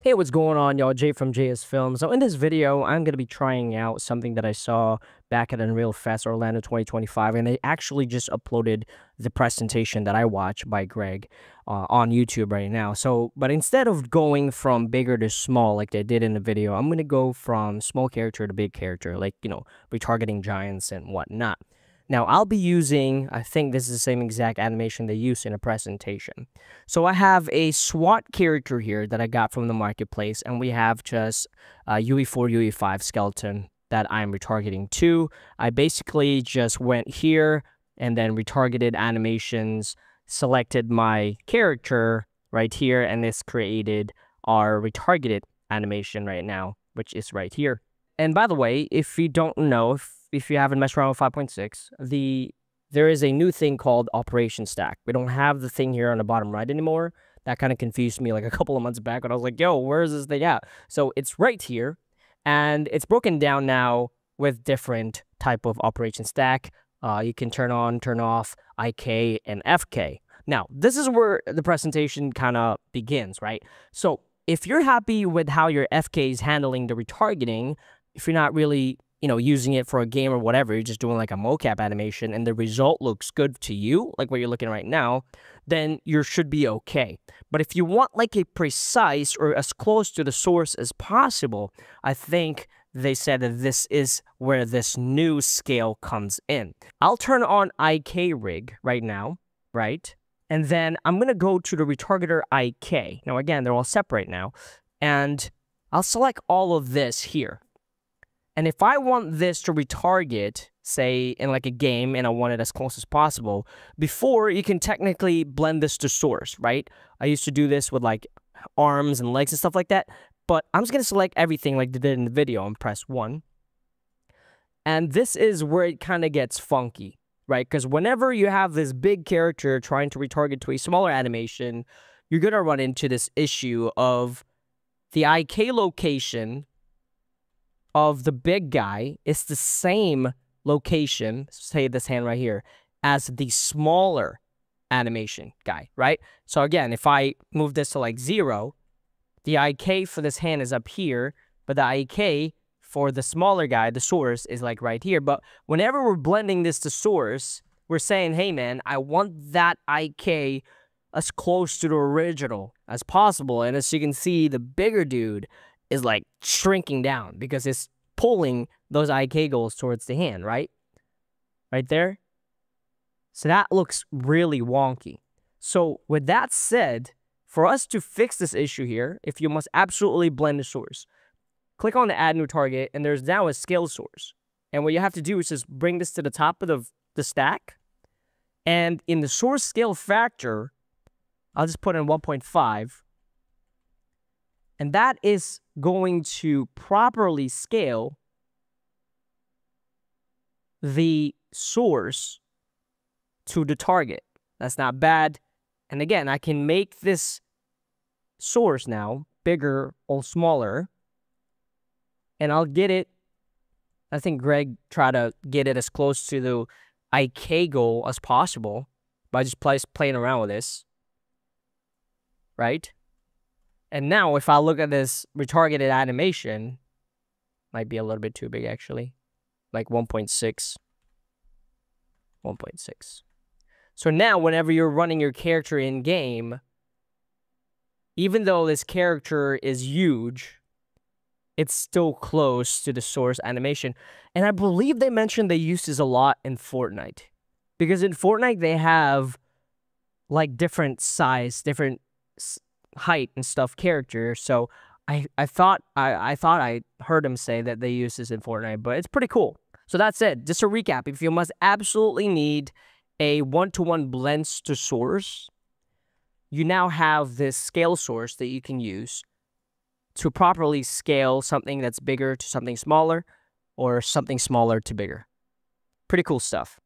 Hey, what's going on, y'all? Jay from JSFILMZ. So in this video, I'm going to be trying out something that I saw back at Unreal Fest Orlando 2025, and they actually just uploaded the presentation that I watched by Greg uh, on YouTube right now. So, but instead of going from bigger to small like they did in the video, I'm going to go from small character to big character, like, you know, retargeting giants and whatnot. Now, I'll be using, I think this is the same exact animation they use in a presentation. So I have a SWAT character here that I got from the marketplace, and we have just a UE4, UE5 skeleton that I'm retargeting to. I basically just went here and then retargeted animations, selected my character right here, and this created our retargeted animation right now, which is right here. And by the way, if you don't know, if if you haven't messed around with 5.6, the there is a new thing called Operation Stack. We don't have the thing here on the bottom right anymore. That kind of confused me like a couple of months back when I was like, yo, where is this thing at? So it's right here, and it's broken down now with different type of Operation Stack. Uh, you can turn on, turn off IK and FK. Now, this is where the presentation kind of begins, right? So if you're happy with how your FK is handling the retargeting, if you're not really you know, using it for a game or whatever, you're just doing like a mocap animation and the result looks good to you, like what you're looking at right now, then you should be okay. But if you want like a precise or as close to the source as possible, I think they said that this is where this new scale comes in. I'll turn on IK rig right now, right? And then I'm going to go to the retargeter IK. Now, again, they're all separate now. And I'll select all of this here. And if I want this to retarget, say in like a game and I want it as close as possible, before you can technically blend this to source, right? I used to do this with like arms and legs and stuff like that. But I'm just to select everything like they did in the video and press 1. And this is where it kind of gets funky, right? Because whenever you have this big character trying to retarget to a smaller animation, you're to run into this issue of the IK location of the big guy is the same location, say this hand right here, as the smaller animation guy, right? So again, if I move this to like zero, the IK for this hand is up here, but the IK for the smaller guy, the source, is like right here. But whenever we're blending this to source, we're saying, hey man, I want that IK as close to the original as possible. And as you can see, the bigger dude is like shrinking down because it's pulling those IK goals towards the hand, right? Right there. So that looks really wonky. So with that said, for us to fix this issue here, if you must absolutely blend the source, click on the add new target and there's now a scale source. And what you have to do is just bring this to the top of the, the stack. And in the source scale factor, I'll just put in 1.5 and that is going to properly scale the source to the target. That's not bad. And again, I can make this source now bigger or smaller. And I'll get it. I think Greg tried to get it as close to the IK goal as possible by just play, playing around with this. Right? And now if I look at this retargeted animation, might be a little bit too big actually, like 1.6, 1.6. So now whenever you're running your character in game, even though this character is huge, it's still close to the source animation. And I believe they mentioned they use this a lot in Fortnite. Because in Fortnite, they have like different size, different height and stuff character. So I, I thought I, I thought I heard him say that they use this in Fortnite, but it's pretty cool. So that's it. Just a recap. If you must absolutely need a one-to-one -one blends to source, you now have this scale source that you can use to properly scale something that's bigger to something smaller or something smaller to bigger. Pretty cool stuff.